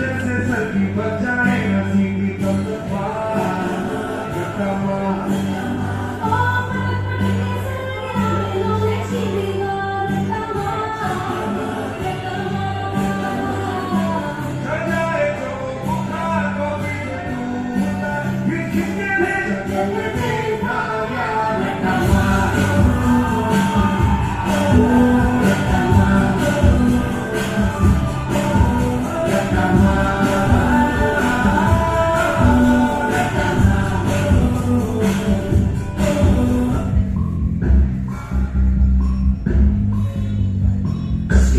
Yes, yes, yes,